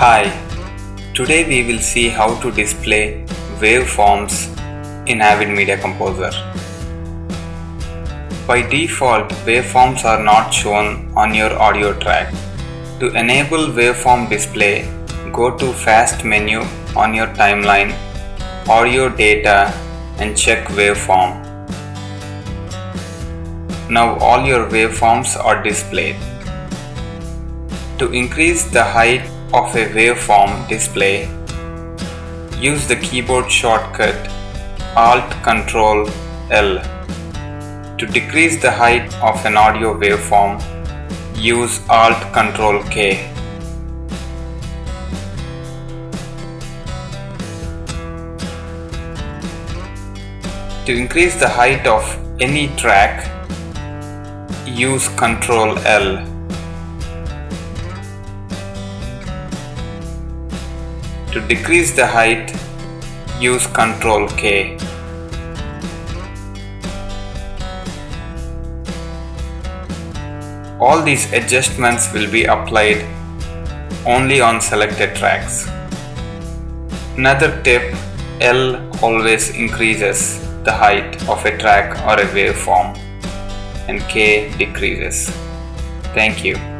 Hi, today we will see how to display waveforms in Avid Media Composer. By default, waveforms are not shown on your audio track. To enable waveform display, go to Fast menu on your timeline, Audio Data and check Waveform. Now all your waveforms are displayed. To increase the height of a waveform display, use the keyboard shortcut Alt Ctrl L. To decrease the height of an audio waveform, use Alt Ctrl K. To increase the height of any track, use Ctrl L. To decrease the height, use Ctrl K. All these adjustments will be applied only on selected tracks. Another tip, L always increases the height of a track or a waveform and K decreases. Thank you.